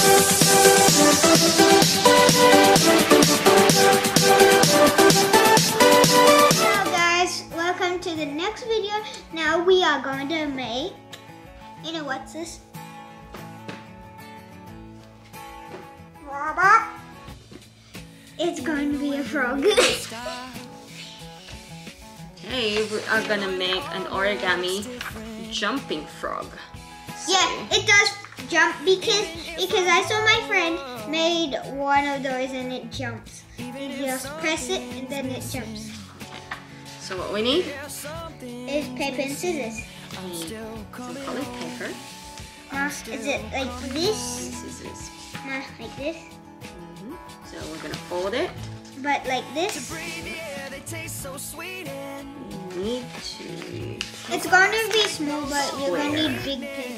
Hello guys, welcome to the next video. Now we are going to make, you know what's this? It's going to be a frog. Hey, we are gonna make an origami jumping frog. Yeah, it does jump because because I saw my friend made one of those and it jumps. You just press it and then it jumps. So what we need? is paper and scissors. We need some colored paper. Now, is it like this? Scissors. Not like this, Mhm. So we're gonna fold it. but like this. We need to It's going to be small, but you're going to need big paper.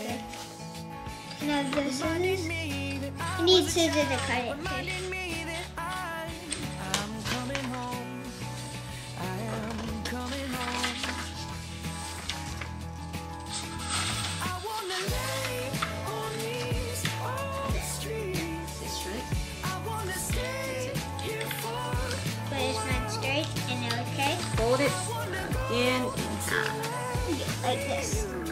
Now the scissors. You need to cut it too. this right. But it's not straight okay. Fold it in. Like this.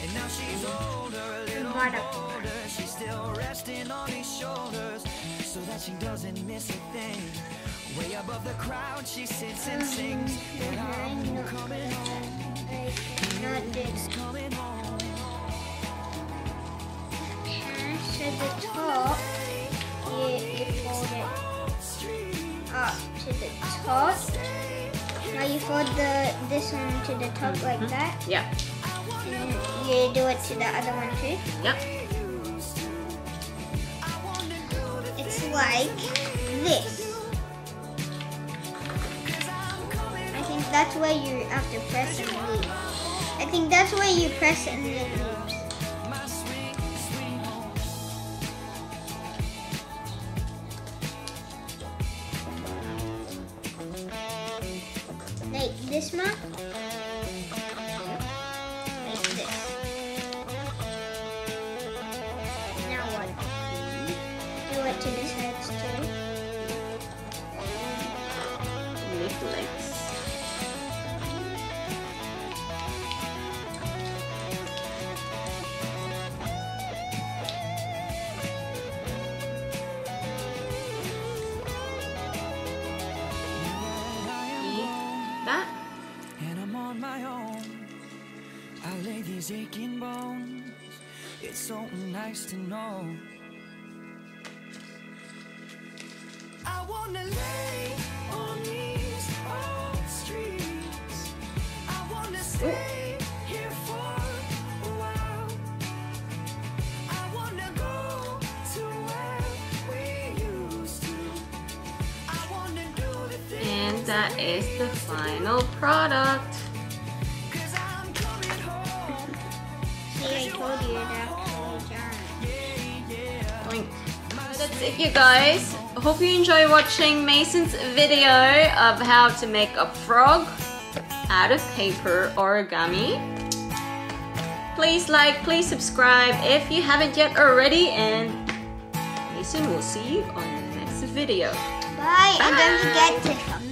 this one. Yep. Like a triangle. Bottom. so that she doesn't miss a thing. Way above the crowd, she sits and mm-hmm. sings. Not this. Coming home. So the top, you, you fold it up to the top. Now you fold the this one to the top like mm-hmm. that, Yeah. You do it to the other one too. Yep. It's like this. I think that's where you have to press and leave. I think that's where you press and then leaves. Like this one. These aching bones. It's so nice to know. I wanna lay on these old streets. I wanna stay here for a while. I wanna go to where we used to. I wanna do the things. And that is the final product. Told you That's it you guys. Hope you enjoy watching Mason's video of how to make a frog out of paper origami. Please like, please subscribe if you haven't yet already and Mason will see you on the next video. Bye, and don't forget to